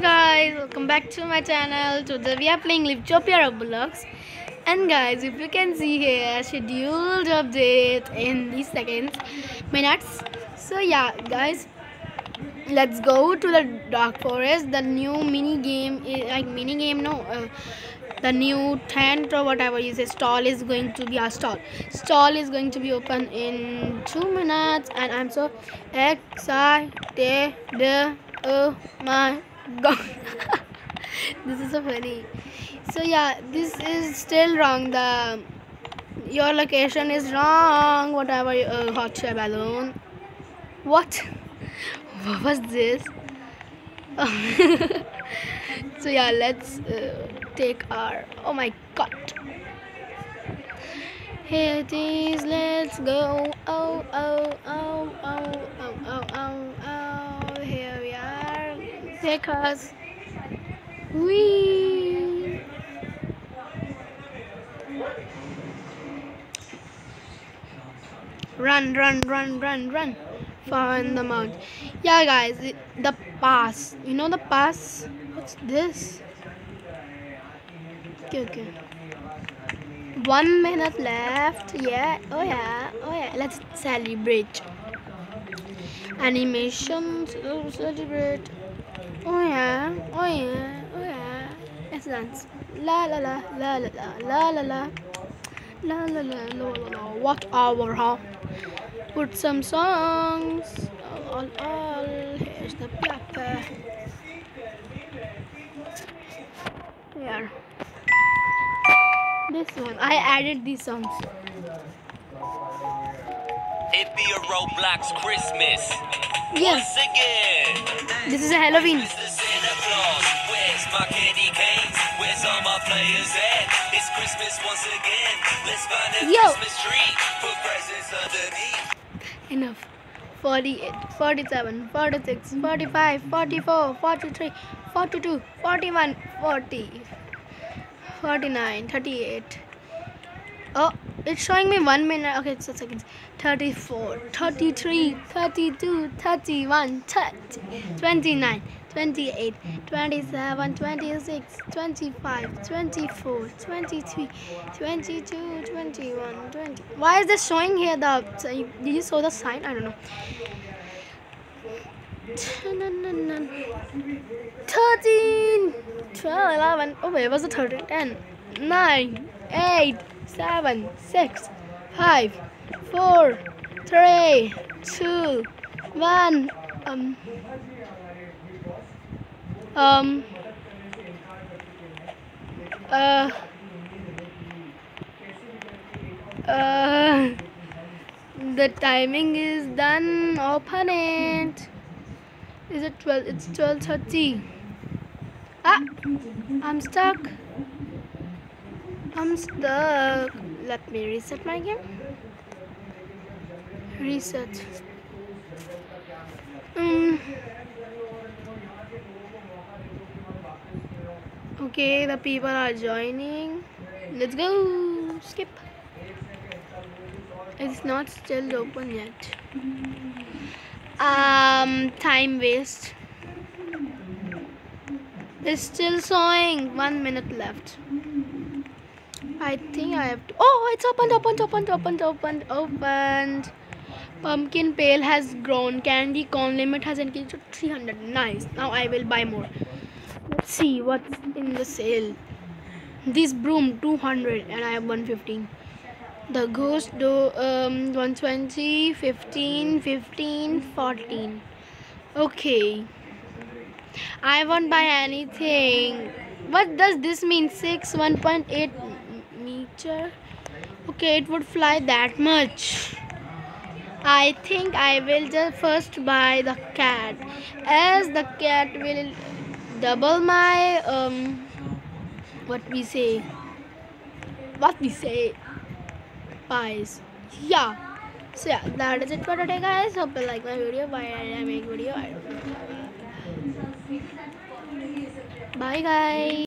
guys, welcome back to my channel. Today we are playing Livetopia Roblox. And guys, if you can see here, scheduled update in these seconds, minutes. So yeah, guys, let's go to the dark forest. The new mini game, is, like mini game, no, uh, the new tent or whatever you say, stall is going to be a stall. Stall is going to be open in two minutes, and I'm so excited. Oh my this is so funny. So yeah, this is still wrong. The your location is wrong. Whatever, uh, hot air balloon. What? What was this? so yeah, let's uh, take our. Oh my god. Here it is. Let's go. Oh oh oh oh oh oh oh. Here we are. Take us. Run, run, run, run, run. Find the mount. Yeah, guys, the pass. You know the pass? What's this? Okay, okay. One minute left. Yeah. Oh yeah. Oh yeah. Let's celebrate. Animations. Oh, celebrate. Oh yeah. Oh yeah. Oh yeah. Let's dance. La la la la la la la la la. La la la la la la. What hour, huh? Put some songs. All, all, all. Here's the pepper. Here. This one. I added these songs. It be a Roblox Christmas. Yes. Once again. This is a Halloween. My candy canes? Where's all my players at? It's Christmas once again. Let's find a Yo. Christmas tree. Put presents underneath. Enough. 48, 47, 46, 45, 44, 43, 42, 41, 40, 49, 38. Oh, it's showing me one minute. Okay, it's a second. 34, 33, 32, 31, 30, 29, 28, 27, 26, 25, 24, 23, 22, 21, 20. Why is this showing here? The did you saw the sign? I don't know. 13, 12, 11. Oh, wait, was it 13? 10, 9, 8, 7, 6, 5, 4, 3, 2, 1. Um, um, uh, uh, the timing is done. Open it. Is it 12? It's 12:30. Ah, I'm stuck. I'm stuck. Let me reset my game. Reset. Mm. Okay, the people are joining. Let's go. Skip. It's not still open yet. Um, time waste. It's still showing. One minute left. I think I have to. Oh, it's opened, opened, opened, opened, opened, opened. Pumpkin pail has grown. Candy corn limit has increased to 300. Nice. Now I will buy more. Let's see what's in the sale. This broom 200 and I have 115. The ghost do um 120, 15, 15, 14. Okay. I won't buy anything. What does this mean? 6 1.8 meter. Okay, it would fly that much. I think I will just first buy the cat. As the cat will double my um what we say? What we say? Pies. Yeah. So yeah that is it for today guys. Hope you like my video. Why i make video. I don't know. Bye guys